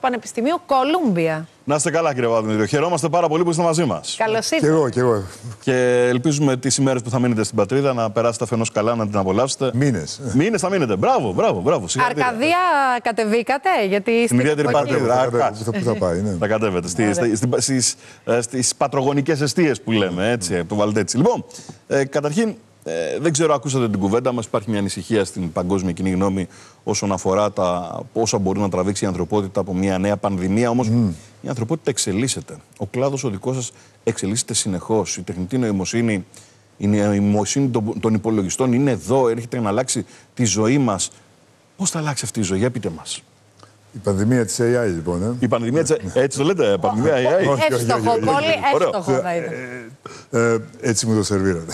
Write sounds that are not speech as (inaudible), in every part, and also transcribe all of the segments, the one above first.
Πανεπιστημίου Κολούμπια. Να είστε καλά, κύριε Παπαδημητρίου. Χαιρόμαστε πάρα πολύ που είστε μαζί μας. Καλώς ήρθατε. Κι εγώ, κι εγώ. Και ελπίζουμε τις ημέρες που θα μείνετε στην πατρίδα να περάσετε αφενός καλά, να την απολαύσετε. Μήνες. Μήνες θα μείνετε. Μπράβο, μπράβο, μπράβο. Συγχαρητήρια. Αρκαδία κατεβήκατε, γιατί Στην στην ιδιαίτερη εποχή- πατρίδα. Πού θα πάει, ναι. Θα κατέβετε στι, Ωραία. στις, στις, ε, στις πατρογονικές αιστείες που λέμε, έτσι, το βάλετε έτσι. Λοιπόν, ε, καταρχήν, ε, δεν ξέρω, ακούσατε την κουβέντα μας, υπάρχει μια ανησυχία στην παγκόσμια κοινή γνώμη όσον αφορά τα πόσα μπορεί να τραβήξει η ανθρωπότητα από μια νέα πανδημία. Όμως η ανθρωπότητα εξελίσσεται. Ο κλάδος ο δικός σας εξελίσσεται συνεχώς. Η τεχνητή νοημοσύνη, η νοημοσύνη των, των υπολογιστών είναι εδώ, έρχεται να αλλάξει τη ζωή μας. Πώς θα αλλάξει αυτή η ζωή, για πείτε μας. Η πανδημία της AI, λοιπόν. Ε. Η πανδημία, της- έτσι το λέτε, πανδημία AI. όχι, Εύστοχο, όχι, όχι, πολύ Ωραίο. εύστοχο θα ήταν. Ε, έτσι μου το σερβίρατε.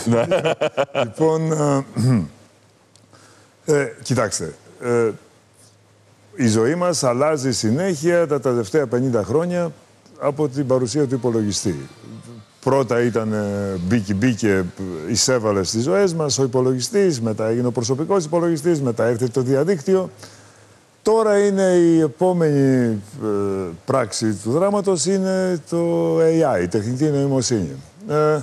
λοιπόν, ε, ε, κοιτάξτε. ε, η ζωή μας αλλάζει συνέχεια τα τελευταία 50 χρόνια από την παρουσία του υπολογιστή. Πρώτα ήταν, ε, μπήκε, μπήκε, εισέβαλε στις ζωές μας ο υπολογιστής, μετά έγινε ο προσωπικός υπολογιστής, μετά έρθει το διαδίκτυο. Τώρα είναι η επόμενη ε, πράξη του δράματος είναι το AI, η τεχνητή νοημοσύνη. Ε,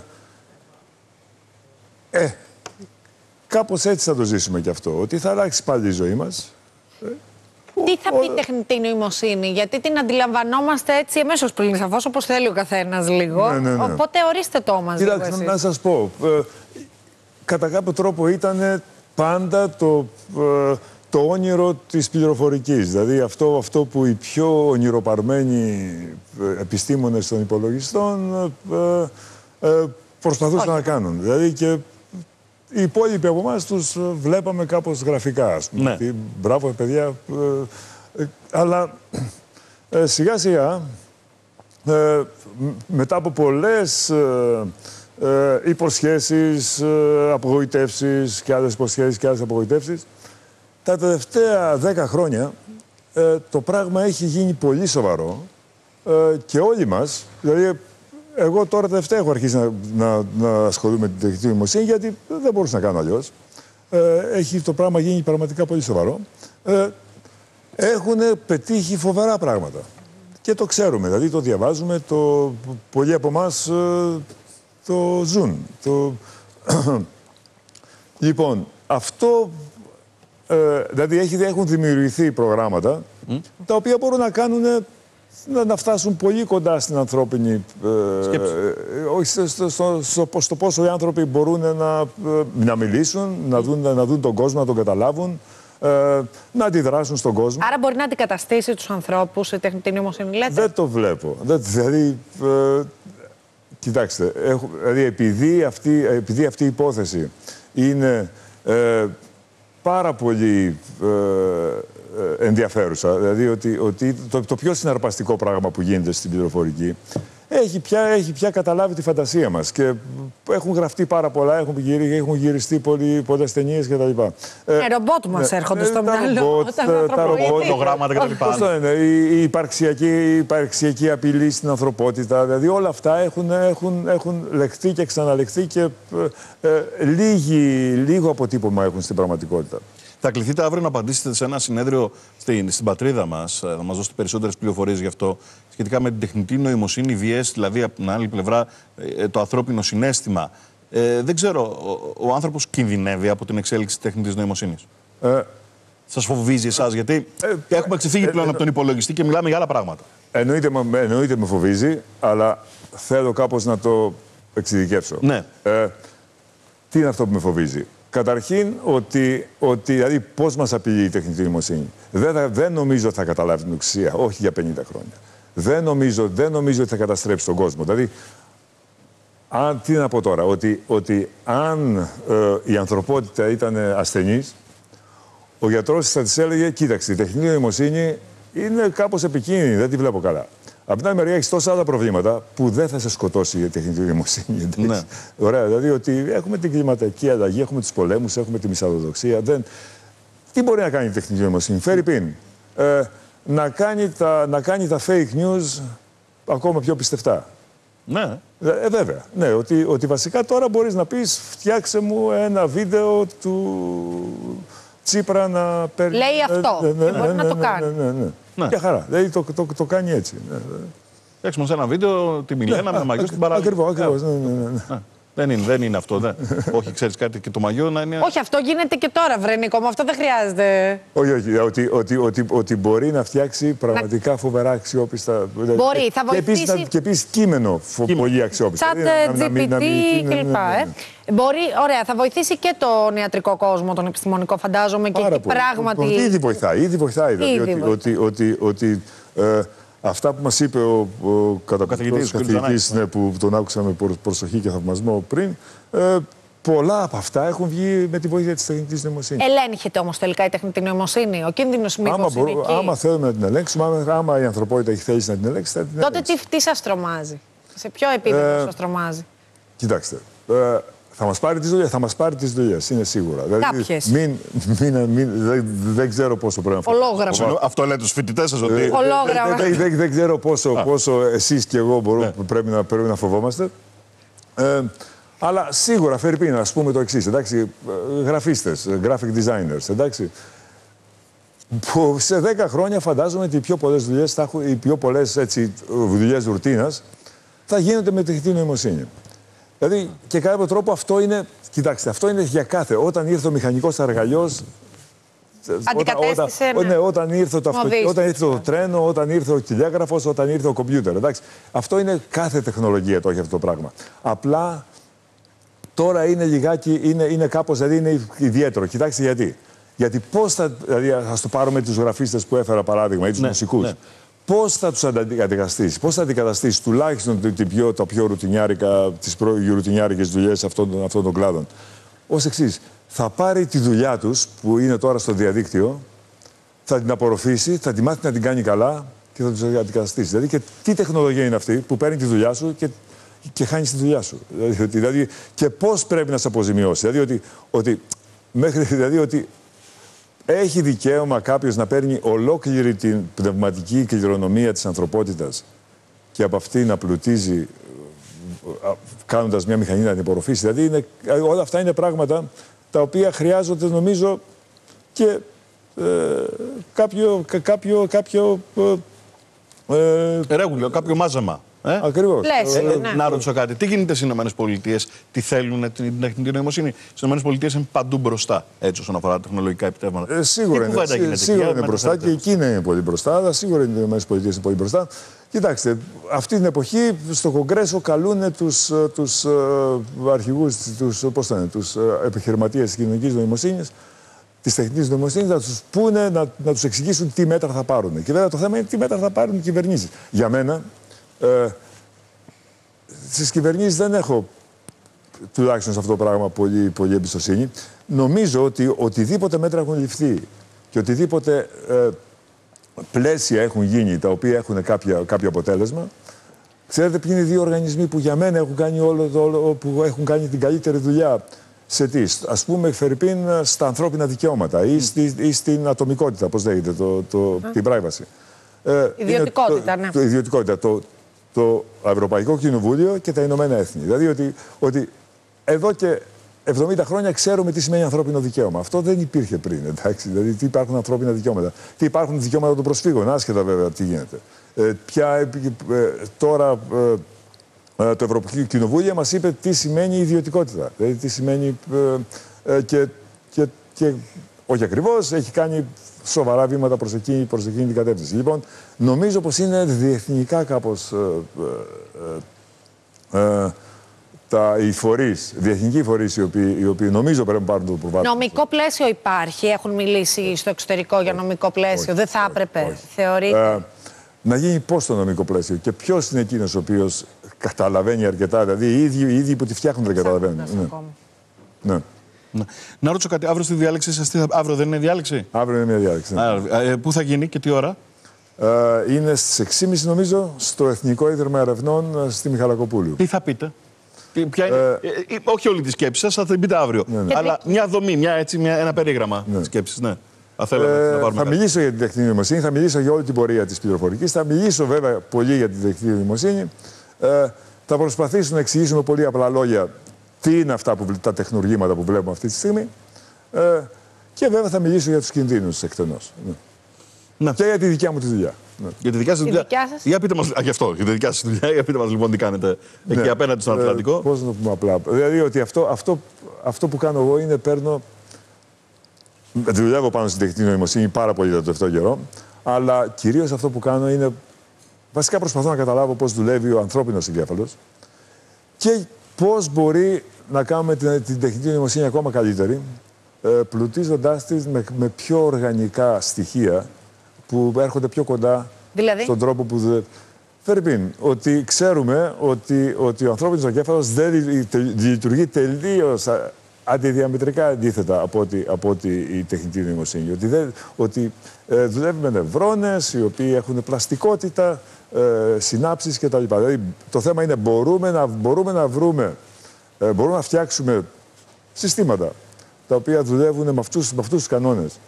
ε, κάπως έτσι θα το ζήσουμε κι αυτό, ότι θα αλλάξει πάλι η ζωή μας. Τι θα πει τεχνητή νοημοσύνη, γιατί την αντιλαμβανόμαστε έτσι εμέσω πριν, σαφώ όπως θέλει ο καθένας λίγο. Ναι, ναι, ναι. Οπότε ορίστε το μας λίγο. Κοιτάξτε, εσείς. να σας πω, ε, κατά κάποιο τρόπο ήταν πάντα το, ε, το όνειρο της πληροφορικής. Δηλαδή αυτό, αυτό που οι πιο ονειροπαρμένοι ε, επιστήμονες των υπολογιστών ε, ε, προσπαθούσαν να κάνουν. Δηλαδή και οι υπόλοιποι από εμάς τους βλέπαμε κάπως γραφικά. Ας πούμε. Ναι. Ότι, μπράβο, παιδιά. ε, ε, αλλά ε, σιγά σιγά ε, μ- μετά από πολλές ε, ε, υποσχέσεις, ε, απογοητεύσεις και άλλες υποσχέσεις και άλλες απογοητεύσεις, τα τελευταία δέκα χρόνια ε, το πράγμα έχει γίνει πολύ σοβαρό ε, και όλοι μας, δηλαδή εγώ τώρα τελευταία έχω αρχίσει να, να, να ασχολούμαι με την τεχνητή νοημοσύνη γιατί δεν μπορούσα να κάνω αλλιώς. Ε, έχει το πράγμα γίνει πραγματικά πολύ σοβαρό. Ε, έχουν πετύχει φοβερά πράγματα. Και το ξέρουμε, δηλαδή το διαβάζουμε, το, πολλοί από εμάς το ζουν. Το... (clears throat) λοιπόν, αυτό, ε, δηλαδή έχει, έχουν δημιουργηθεί προγράμματα τα οποία μπορούν να κάνουν να, να φτάσουν πολύ κοντά στην ανθρώπινη ε, Σκέψη. ε, όχι στο, στο, στο, στο, πώς- στο πόσο οι άνθρωποι μπορούν να, ε, να μιλήσουν, να δουν, να δουν τον κόσμο, να τον καταλάβουν, ε, να αντιδράσουν στον κόσμο. Άρα μπορεί να αντικαταστήσει τους ανθρώπους η τεχνητή νοημοσύνη, λέτε; Δεν το βλέπω. Δεν, δηλαδή, ε, κοιτάξτε, έχω, δηλαδή επειδή, αυτή, επειδή αυτή η υπόθεση είναι ε, πάρα πολύ ε, ε, ενδιαφέρουσα, δηλαδή ότι, ότι το, το πιο συναρπαστικό πράγμα που γίνεται στην πληροφορική έχει πια, έχει πια καταλάβει τη φαντασία μας και έχουν γραφτεί πάρα πολλά, έχουν, γυρι, έχουν γυριστεί πολλοί, πολλές ταινίες κτλ. Ε, Ε, ρομπότ μας ναι, έρχονται ε, στο τα μυαλό. ρομπότ, όταν τα- τα ανθρωποποιεί. ρομπότ, Ολογράμματα κτλ. Πώς το λένε, η, η, υπαρξιακή, η υπαρξιακή απειλή στην ανθρωπότητα, δηλαδή όλα αυτά έχουν, έχουν, έχουν λεχθεί και ξαναλεχθεί και ε, ε, λίγοι, λίγο αποτύπωμα έχουν στην πραγματικότητα. Θα κληθείτε αύριο να απαντήσετε σε ένα συνέδριο στην, στην πατρίδα μας, να μας δώσετε περισσότερες πληροφορίες γι' αυτό, σχετικά με την τεχνητή νοημοσύνη, βιές, δηλαδή από την άλλη πλευρά ε, το ανθρώπινο συνέστημα. Ε, δεν ξέρω, ο, ο άνθρωπος κινδυνεύει από την εξέλιξη της τεχνητής νοημοσύνης; Ε, Σας φοβίζει εσάς, γιατί Ε, έχουμε ξεφύγει ε, πλέον ε, από τον υπολογιστή και μιλάμε για άλλα πράγματα. εννοείται, με- εννοείται με φοβίζει, αλλά θέλω κάπως να το εξειδικεύσω. Ναι. Ε, τι είναι αυτό που με φοβίζει; Καταρχήν, ότι, ότι δηλαδή, πώς μας απειλεί η τεχνητή νοημοσύνη. Δεν, θα- δεν νομίζω ότι θα καταλάβει την ουσία, όχι για 50 χρόνια. Δεν νομίζω, δεν νομίζω ότι θα καταστρέψει τον κόσμο. Δηλαδή, αν, τι να πω τώρα, ότι, ότι αν ε, η ανθρωπότητα ήταν ασθενής, ο γιατρός θα της έλεγε, κοίταξε, η τεχνητή νοημοσύνη είναι κάπως επικίνδυνη, δεν τη βλέπω καλά. Από την άλλη μεριά έχεις τόσα άλλα προβλήματα που δεν θα σε σκοτώσει η τεχνητή νοημοσύνη. εντάξει. Ναι. Ωραία, δηλαδή ότι έχουμε την κλιματική αλλαγή, έχουμε τους πολέμους, έχουμε τη μυσαλλοδοξία. Δεν... Τι μπορεί να κάνει η τεχνητή νοημοσύνη, φέρει πίν. Ε, να, κάνει τα, να κάνει τα fake news ακόμα πιο πιστευτά. Ναι. Ε, βέβαια. Ναι, ότι, ότι βασικά τώρα μπορείς να πεις φτιάξε μου ένα βίντεο του Τσίπρα να παίρνει... Λέει αυτό Ε, και μπορεί να το κάνει. Ναι, ναι, ναι. Ναι. Μια χαρά. Δηλαδή το, το, το κάνει έτσι. Ναι. Έξουμε σε ένα βίντεο τη Μιλένα με μαγιό στην παραλία. Ακριβώς, ακριβώς. Ναι, ναι, ναι. Ναι. Δεν είναι, δεν είναι αυτό. Ναι. όχι, ξέρει κάτι και το μαγιό να είναι. Όχι, αυτό γίνεται και τώρα, Βρενικό. Με αυτό δεν χρειάζεται. Όχι, όχι. Ότι, ότι, ότι, ότι μπορεί να φτιάξει πραγματικά φοβερά αξιόπιστα. Μπορεί, θα Και επίσης, βοηθήσει- να- Και επίση κείμενο φο- Κείμενο. πολύ αξιόπιστο. Chat Δηλαδή, να- να μην- GPT να μην- ναι, ναι, κλπ. ναι, ναι, ναι. ε. Μπορεί, ωραία, θα βοηθήσει και τον ιατρικό κόσμο, τον επιστημονικό, φαντάζομαι. Και Πάρα εκεί πολύ. πράγματι. Ήδη βοηθάει. Ήδη βοηθάει. Δηλαδή, Ήδη ότι, βοηθάει. ότι, ότι, ότι, ε, αυτά που μας είπε ο, ο καταπληκτικός καθηγητής, ο κ. καθηγητής Ζανάκης, ναι, που τον άκουσα με προ- προσοχή και θαυμασμό πριν, ε, πολλά από αυτά έχουν βγει με τη βοήθεια της τεχνητής νοημοσύνης. Ελέγχεται όμως τελικά η τεχνητή νοημοσύνη. Ο κίνδυνος μήπω άμα, είναι μπορώ- εκεί. άμα θέλουμε να την ελέγξουμε, άμα, άμα η ανθρωπότητα έχει θέληση να την ελέγξει, θα την Τότε ελέγξει. τι, τι σας τρομάζει; Σε ποιο επίπεδο Ε, σας τρομάζει; Κοιτάξτε, ε, θα μας πάρει τις δουλειές, θα μας πάρει τις δουλειές, είναι σίγουρα. Δηλαδή, Κάποιες. Μην, μην, μην, δεν, δεν ξέρω πόσο πρέπει να Ολόγραμμα. Συγγνώμη, Αυτό λέτε στου φοιτητές σας ότι. Ολόγραμμα. Δεν, δεν, δεν ξέρω πόσο, πόσο εσείς και εγώ μπορούμε, πρέπει, να, πρέπει να φοβόμαστε. Ε, αλλά σίγουρα, Φερρυπίν, ας πούμε το εξής, εντάξει, ε, γραφίστες, ε, graphic designers, εντάξει, που σε 10 χρόνια φαντάζομαι ότι οι πιο πολλές δουλειές, θα έχουν, οι πιο πολλές έτσι, δουλειές ρουτίνας θα γίνονται με τεχνητή νοημοσύνη. Δηλαδή, και κατά κάποιο τρόπο αυτό είναι, κοιτάξτε, αυτό είναι για κάθε. Όταν ήρθε ο μηχανικός αργαλιός, Αντικατέστησε, όταν, ναι. ναι, όταν ήρθε το, αυτοκι... Μοδίστηκε. όταν ήρθε το τρένο, όταν ήρθε ο τηλέγραφος, όταν ήρθε ο κομπιούτερ. Εντάξει. Αυτό είναι κάθε τεχνολογία το έχει αυτό το πράγμα. Απλά τώρα είναι λιγάκι, είναι, είναι κάπως, δηλαδή είναι ιδιαίτερο. Κοιτάξτε γιατί. Γιατί πώς θα, δηλαδή ας το πάρουμε τους γραφίστες που έφερα παράδειγμα ή τους Ναι, μουσικούς. ναι. Πώς θα τους αντικαταστήσεις, πώς θα αντικαταστήσεις τουλάχιστον την- την πιο, τα πιο ρουτινιάρικα, τις προ, ρουτινιάρικες δουλειές αυτών, των- αυτών των κλάδων. Ως εξής. Θα πάρει τη δουλειά τους που είναι τώρα στο διαδίκτυο, θα την απορροφήσει, θα τη μάθει να την κάνει καλά και θα τους αντικαταστήσει. Δηλαδή και τι τεχνολογία είναι αυτή που παίρνει τη δουλειά σου και, και χάνεις τη δουλειά σου. Δηλαδή, ότι- δηλαδή και πώς πρέπει να σε αποζημιώσει. Δηλαδή ότι, ότι, μέχρι, δηλαδή ότι έχει δικαίωμα κάποιος να παίρνει ολόκληρη την πνευματική κληρονομία της ανθρωπότητας και από αυτή να πλουτίζει κάνοντας μια μηχανή να την απορροφήσει. Δηλαδή είναι, όλα αυτά είναι πράγματα τα οποία χρειάζονται νομίζω και ε, κάποιο, κα- κάποιο, κάποιο ε, ε, Ρέγουλο, κάποιο μάζεμα. Ε; ακριβώς. Πλαίσιο. Ε, ναι. Να ρωτήσω κάτι. Τι γίνεται στις ΗΠΑ, τι θέλουν την τεχνητή νοημοσύνη; Στις ΗΠΑ είναι παντού μπροστά, έτσι όσον αφορά τα τεχνολογικά επιτεύγματα. Ε, σίγουρα Τι είναι, κουβέντα σί- γίνεται σίγουρα εκεί, είναι μπροστά και μεταφέρετε. η Κίνα είναι πολύ μπροστά, αλλά σίγουρα είναι οι ΗΠΑ είναι πολύ μπροστά. Κοιτάξτε, αυτή την εποχή στο Κογκρέσο καλούν τους, ε, τους ε, αρχηγούς, τους, πώς το λένε, τους ε, επιχειρηματίες της κοινωνικής νοημοσύνης, της τεχνητής νοημοσύνης, να τους πούνε, να, να τους εξηγήσουν τι μέτρα θα πάρουν. Και βέβαια το θέμα είναι τι μέτρα θα πάρουν οι κυβερνήσεις. Για μένα, ε, στις κυβερνήσεις δεν έχω τουλάχιστον σε αυτό το πράγμα πολύ, πολύ εμπιστοσύνη. Νομίζω ότι οτιδήποτε μέτρα έχουν ληφθεί και οτιδήποτε ε, πλαίσια έχουν γίνει τα οποία έχουν κάποια, κάποιο αποτέλεσμα, ξέρετε ποιοι είναι οι δύο οργανισμοί που για μένα έχουν κάνει, όλο, το- όλο, που έχουν κάνει την καλύτερη δουλειά σε τι. Ας πούμε, Φερρυπίν, στα ανθρώπινα δικαιώματα ή, στη, ή στην ατομικότητα, πώς λέγεται, το, το, την privacy. Ε, είναι Ιδιωτικότητα, το, ναι. Το, ιδιωτικότητα. Το, το Ευρωπαϊκό Κοινοβούλιο και τα Ηνωμένα Έθνη. Δηλαδή ότι, ότι εδώ και 70 χρόνια ξέρουμε τι σημαίνει ανθρώπινο δικαίωμα. Αυτό δεν υπήρχε πριν. Εντάξει. Δηλαδή, τι υπάρχουν ανθρώπινα δικαιώματα. Τι υπάρχουν δικαιώματα των προσφύγων, άσχετα βέβαια τι γίνεται. Ε, πια, ε, τώρα ε, ε, το Ευρωπαϊκό Κοινοβούλιο μας είπε τι σημαίνει ιδιωτικότητα. Δηλαδή τι σημαίνει ε, ε, και, και, και όχι ακριβώς, έχει κάνει σοβαρά βήματα προς εκείνη, προς εκείνη την κατεύθυνση. Λοιπόν, νομίζω πως είναι διεθνικά κάπως ε, ε, ε, ε, τα, οι φορείς, διεθνικοί φορείς οι οποίοι, οι οποίοι νομίζω πρέπει να πάρουν το προβάδισμα. Νομικό πλαίσιο υπάρχει. Έχουν μιλήσει στο εξωτερικό για νομικό πλαίσιο. Δεν θα έπρεπε. Θεωρείτε. Ε, να γίνει πώς το νομικό πλαίσιο και ποιος είναι εκείνος ο οποίος καταλαβαίνει αρκετά. Δηλαδή οι ίδιοι, οι ίδιοι που τη φτιάχνουν δεν καταλαβαίνουν. Ναι. ακόμα. ναι. Ναι. Να ρωτήσω κάτι. Αύριο στη διάλεξη σας, θα... αύριο δεν είναι διάλεξη; Αύριο είναι μια διάλεξη. ναι. Α, ε, πού θα γίνει και τι ώρα; Ε, είναι στις 6.30 νομίζω στο Εθνικό Ίδρυμα Ερευνών ε, στη Μιχαλακοπούλου. Τι θα πείτε; Τι- Ποια είναι, ε, ε, όχι όλη τη σκέψη σας, θα την πείτε αύριο. ναι. Αλλά μια δομή, μια, έτσι, μια, ένα περίγραμμα ναι. σκέψης. Ναι. Θα θέλαμε Ε, να πάρουμε θα κάτι. μιλήσω για την τεχνητή νοημοσύνη, θα μιλήσω για όλη την πορεία της πληροφορικής, θα μιλήσω βέβαια πολύ για την τεχνητή νοημοσύνη. Ε, θα προσπαθήσω να εξηγήσω με πολύ απλά λόγια τι είναι αυτά που, τα τεχνουργήματα που βλέπουμε αυτή τη στιγμή. Ε, και βέβαια θα μιλήσω για τους κινδύνους εκτενώς. Ναι. Ναι. Και για τη δικιά μου τη δουλειά. Ναι. Για τη δικιά σας δουλειά. δικιά σας; Για πείτε μας, α, γι' αυτό, για τη δικιά σας δουλειά. Για πείτε μας λοιπόν τι κάνετε εκεί απέναντι στον Ατλαντικό. Πώς να το πούμε απλά. Δηλαδή ότι αυτό, αυτό, αυτό που κάνω εγώ είναι παίρνω. Δουλεύω πάνω στην τεχνητή νοημοσύνη πάρα πολύ το τελευταίο καιρό. Αλλά κυρίως αυτό που κάνω είναι. Βασικά προσπαθώ να καταλάβω πώς δουλεύει ο ανθρώπινος εγκέφαλος και πώς μπορεί να κάνουμε την, την τεχνητή νοημοσύνη ακόμα καλύτερη, ε, πλουτίζοντάς τη με, με πιο οργανικά στοιχεία που έρχονται πιο κοντά Δηλαδή; στον τρόπο που δουλεύει. Φερρυπίν, ότι ξέρουμε ότι, ότι ο ανθρώπινος εγκέφαλος δεν λει- τε- λειτουργεί τελείως α- αντιδιαμετρικά αντίθετα από ότι, από ότι η τεχνητή νοημοσύνη. Ότι, δεν, ότι ε, δουλεύει με νευρώνες οι οποίοι έχουν πλαστικότητα, ε, συνάψεις κτλ. Δηλαδή το θέμα είναι μπορούμε να, μπορούμε να βρούμε, ε, μπορούμε να φτιάξουμε συστήματα τα οποία δουλεύουν με αυτούς, με αυτούς τους κανόνες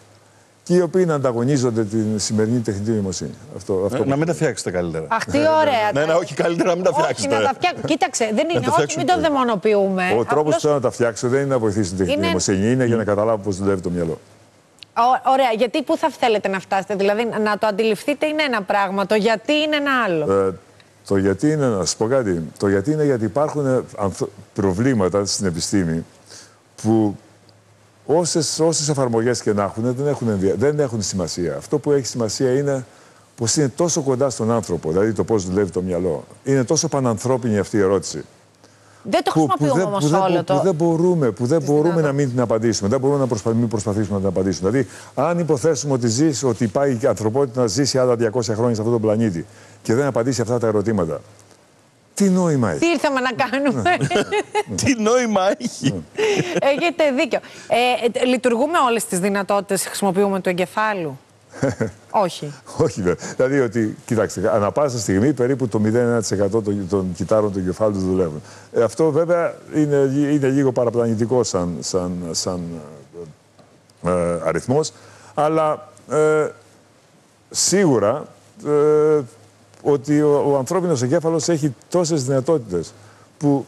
και οι οποίοι να ανταγωνίζονται την σημερινή τεχνητή νοημοσύνη. Αυτό, αυτό Ε, που- να μην τα φτιάξετε καλύτερα. Αχ, τι ωραία. Ναι, ναι, όχι καλύτερα να μην τα Όχι, φτιάξετε. να τα φτιάξετε. Κοίταξε, δεν είναι. τα Όχι, φτιάξουμε. μην το δαιμονοποιούμε. Ο τρόπος Απλώς- που θέλω να τα φτιάξω δεν είναι να βοηθήσει την τεχνητή Είναι- νοημοσύνη, είναι για να καταλάβω πώς δουλεύει το μυαλό. Ω- Ωραία, γιατί πού θα θέλετε να φτάσετε, δηλαδή να το αντιληφθείτε είναι ένα πράγμα, το γιατί είναι ένα άλλο. Ε, το γιατί είναι, να σας πω κάτι, το γιατί είναι γιατί υπάρχουν ε, ανθ- προβλήματα στην επιστήμη που όσες, όσες εφαρμογές και να έχουν δεν έχουν, ενδια- δεν έχουν σημασία. Αυτό που έχει σημασία είναι πως είναι τόσο κοντά στον άνθρωπο, δηλαδή το πώς δουλεύει το μυαλό. Είναι τόσο πανανθρώπινη αυτή η ερώτηση. δεν το χρησιμοποιούμε όμως που δεν, όλο που το. δεν μπορούμε, που δεν τις μπορούμε να δυνατότητες. μην την απαντήσουμε. Δεν μπορούμε να προσπα... μην προσπαθήσουμε να την απαντήσουμε. Δηλαδή, αν υποθέσουμε ότι, ζεις, ότι πάει η ανθρωπότητα να ζήσει άλλα 200 χρόνια σε αυτόν τον πλανήτη και δεν απαντήσει αυτά τα ερωτήματα, τι νόημα έχει; Τι ήρθαμε να κάνουμε; (laughs) Τι νόημα έχει; Έχετε δίκιο. Ε, ε, λειτουργούμε όλες τις δυνατότητες, χρησιμοποιούμε του εγκεφάλου; (laughs) Όχι. Όχι, βέβαια. Δηλαδή ότι, κοιτάξτε, ανά πάσα στιγμή περίπου το 0,1% των, των κυτάρων του εγκεφάλου δουλεύουν. Ε, αυτό βέβαια είναι, είναι λίγο παραπλανητικό σαν, σαν, σαν ε, ε, αριθμός, αλλά ε, σίγουρα ε, ότι ο, ο ανθρώπινος εγκέφαλος έχει τόσες δυνατότητες που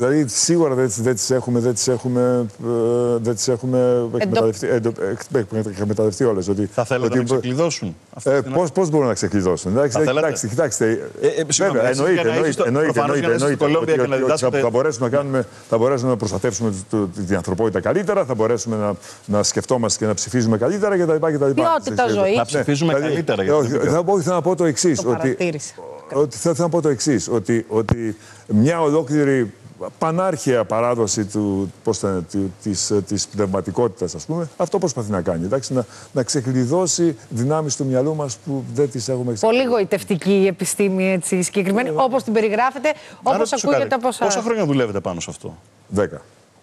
Δηλαδή σίγουρα δεν, τις- δεν τις έχουμε, δεν τις έχουμε, ε, δεν τις έχουμε εκμεταλλευτεί, εντο- εκ- εκμεταλλευτεί όλες. Ότι, Θα θέλετε ότι, να ξεκλειδώσουν; αυτή ε, την πώς, πώς μπορούν να ξεκλειδώσουν; Εντάξει, Θα θέλατε; κοιτάξτε, κοιτάξτε. Ε, ε, συγγνώμη, βέβαια, εσείς εννοείται, για να εννοείται, είστε στο- εννοείται, προφανώς για να εννοείται, είστε στο εννοείται, Κολόμπια ότι- και να ότι θα, διδάσκετε- θα μπορέσουμε να κάνουμε, θα μπορέσουμε να προστατεύσουμε το- το- την ανθρωπότητα καλύτερα, θα μπορέσουμε να, να σκεφτόμαστε και να ψηφίζουμε καλύτερα κτλ. Ποιότητα ζωής. Να ψηφίζουμε καλύτερα, γιατί Ναι. όχι, δεν είναι θα, πω- θέλω να πω το εξής. Το ότι, παρατήρησα. ότι θέλω να πω το εξής. Ότι, ότι μια ολόκληρη πανάρχια παράδοση του, πώς θα είναι, του, της, ε, της πνευματικότητας, ας πούμε, αυτό προσπαθεί να κάνει. Εντάξει, να, να ξεκλειδώσει δυνάμεις του μυαλού μας που δεν τις έχουμε Πολύ γοητευτική η επιστήμη έτσι συγκεκριμένη, όπως την περιγράφετε, Να όπως ρωτήσω ακούγεται κάτι. από εσάς. Πόσα χρόνια δουλεύετε πάνω σε αυτό; Δέκα.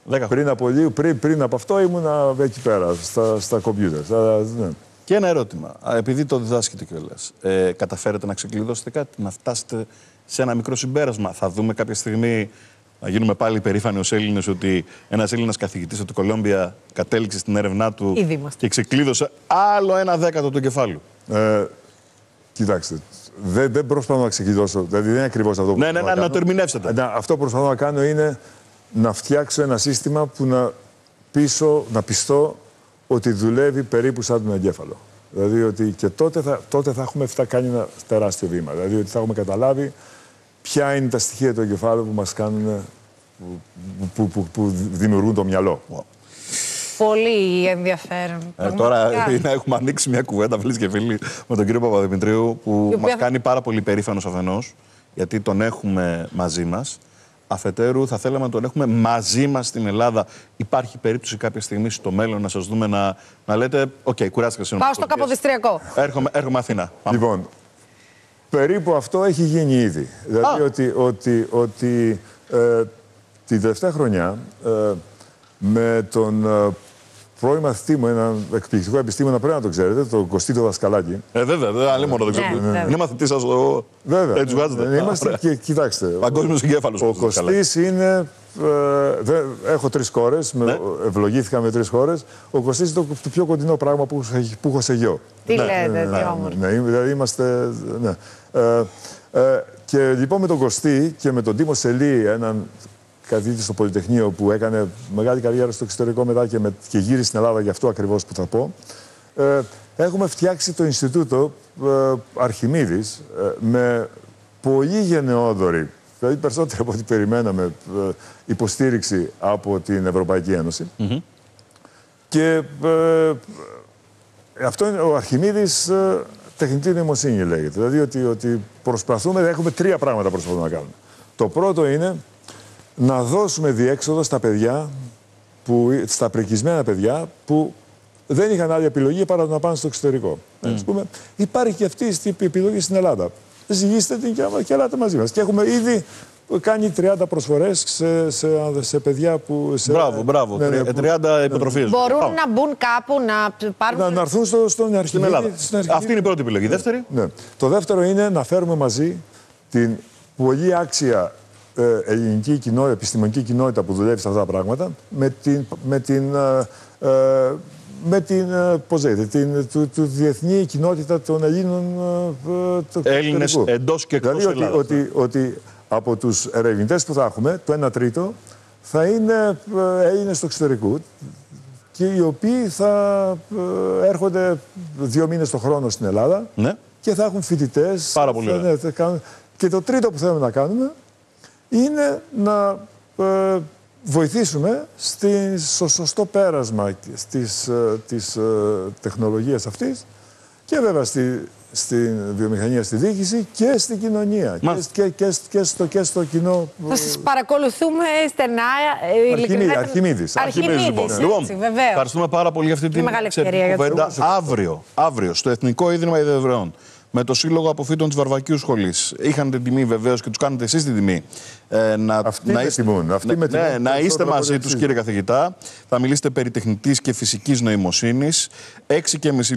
Δέκα χρόνια. Πριν από, λίγο, πριν, πριν από αυτό ήμουνα εκεί πέρα, στα, στα κομπιούτερ. Στα- ναι. Και ένα ερώτημα. Α, Επειδή το διδάσκετε κιόλα, ε, καταφέρετε να ξεκλειδώσετε κάτι, να φτάσετε σε ένα μικρό συμπέρασμα. Θα δούμε κάποια στιγμή να γίνουμε πάλι περήφανοι ως Έλληνες ότι ένας Έλληνας καθηγητής από την Κολόμπια κατέληξε στην έρευνά του Ήδη είμαστε. και ξεκλείδωσε άλλο ένα δέκατο του κεφάλου. Ε, κοιτάξτε, δεν, δεν προσπαθώ να ξεκλειδώσω. Δηλαδή δεν είναι ακριβώς αυτό που Ναι, ναι, προσπαθώ ναι, να κάνω. το ερμηνεύσετε. Ναι, αυτό που προσπαθώ να κάνω είναι να φτιάξω ένα σύστημα που να, πίσω, να πιστώ ότι δουλεύει περίπου σαν τον εγκέφαλο. Δηλαδή ότι και τότε θα, τότε θα έχουμε φτά, κάνει ένα τεράστιο βήμα. Δηλαδή ότι θα έχουμε καταλάβει ποια είναι τα στοιχεία του εγκεφάλου που μας κάνουν, που, που, που, που δημιουργούν το μυαλό. Πολύ ενδιαφέρον. Ε, τώρα Πραγματικά. (laughs) είναι, έχουμε ανοίξει μια κουβέντα, φίλες και φίλοι, με τον κύριο Παπαδημητρίου, που Η οποία μας θα- κάνει πάρα πολύ περήφανος αφενός, γιατί τον έχουμε μαζί μας. Αφετέρου, θα θέλαμε να τον έχουμε μαζί μας στην Ελλάδα. Υπάρχει περίπτωση κάποια στιγμή στο μέλλον να σας δούμε να, να λέτε: Οκ, κουράστηκα σήμερα. Πάω στο Καποδιστριακό. Έρχομαι, έρχομαι Αθήνα. Πάμε. Λοιπόν, περίπου αυτό έχει γίνει ήδη. Δηλαδή Α. ότι, ότι, ότι ε, την τελευταία χρονιά ε, με τον ε, πρώην μαθητή μου, έναν εκπληκτικό επιστήμονα, πρέπει να το ξέρετε, τον Κωστίτο Δασκαλάκη. Ε, βέβαια, δεν άλλη μόνο δεν Ναι, ξέρω. βέβαια. Είναι μαθητής σας ο. Βέβαια. Έτσι βγάζετε. Ε, Είμαστε Ωραία. και κοιτάξτε. Παγκόσμιος εγκέφαλος, Ο όπως το καλά. Κωστής είναι. Ε, δε- έχω τρεις κόρες. Ναι. Ευλογήθηκα με τρεις κόρε. Ο Κωστής είναι το, το πιο κοντινό πράγμα που, έχω- που έχω σε γιο. Τι Ναι, λέτε, τι όμορφο. Ναι, δηλαδή είμαστε. Ναι. Ε, ε, και λοιπόν με τον Κωστή και με τον Τίμο Σελή, έναν καθηγητή στο Πολυτεχνείο που έκανε μεγάλη καριέρα στο εξωτερικό μετά και, με, και γύρισε στην Ελλάδα για αυτό ακριβώς που θα πω, ε, έχουμε φτιάξει το Ινστιτούτο ε, Αρχιμίδης ε, με πολύ γενναιόδορη, δηλαδή περισσότερο από ό,τι περιμέναμε, ε, υποστήριξη από την Ευρωπαϊκή Ένωση. Και ε, αυτό είναι ο Αρχιμίδης ε, τεχνητή νοημοσύνη λέγεται. Δηλαδή ότι, ότι προσπαθούμε, έχουμε τρία πράγματα που προσπαθούμε να κάνουμε. Το πρώτο είναι να δώσουμε διέξοδο στα παιδιά, που, στα πρικισμένα παιδιά που δεν είχαν άλλη επιλογή παρά να πάνε στο εξωτερικό. Mm. Ας πούμε, υπάρχει και αυτή η επιλογή στην Ελλάδα. Ζυγίστε την και, και ελάτε μαζί μας. Και έχουμε ήδη κάνει 30 προσφορές σε, σε, σε παιδιά που... Σε, Μπράβο, μπράβο. ναι, ναι, 30 υποτροφίες. Μπορούν Πάμε. να μπουν κάπου, να πάρουν. να, να έρθουν στο, στον Στην Αρχιμίδη. Ελλάδα. στην Αρχιμίδη. Αυτή είναι η πρώτη επιλογή. Δεύτερη; Ναι. Το δεύτερο είναι να φέρουμε μαζί την πολύ άξια ε, ελληνική κοινότητα, επιστημονική κοινότητα που δουλεύει σε αυτά τα πράγματα με την, με την, ε, ε, με την, ε, πώς λέγεται, την του, του διεθνή κοινότητα των Ελλήνων ε, ε, του Έλληνες εξωτερικού. εντός και εκτός δηλαδή ότι, Ελλάδας, ότι, ότι από τους ερευνητές που θα έχουμε, το 1 τρίτο, θα είναι ε, Έλληνες του εξωτερικού και οι οποίοι θα ε, έρχονται δύο μήνες το χρόνο στην Ελλάδα Ναι. και θα έχουν φοιτητές. Πάρα πολύ ωραία. Και το τρίτο που θέλουμε να κάνουμε είναι να ε, βοηθήσουμε στη, στο σωστό πέρασμα της, ε, της ε, τεχνολογίας αυτής και βέβαια στη, στην βιομηχανία, στη διοίκηση και στην κοινωνία και, Μάλιστα. και, και, και, στο, και στο κοινό. Θα σας παρακολουθούμε στενά. ε, ειλικρινά. Αρχιμίδης. Αρχιμίδης, λοιπόν. έτσι, Λοιπόν, βεβαίως. ευχαριστούμε πάρα πολύ για αυτή την μεγάλη εξαιρετική ευκαιρία για κουβέντα. Αύριο, αύριο, στο Εθνικό Ίδρυμα Ιδευρεών, με το Σύλλογο Αποφύτων της Βαρβακίου Σχολής. Είχαν την τιμή βεβαίως και τους κάνετε εσείς την τιμή. Ε, να, Αυτοί να με τιμούν, αυτοί ναι, με τιμούν ναι, να περισσότερο είστε από μαζί ό,τι τους, εσείς. κύριε καθηγητά. Θα μιλήσετε περί τεχνητής και φυσικής νοημοσύνης. 6 και μισή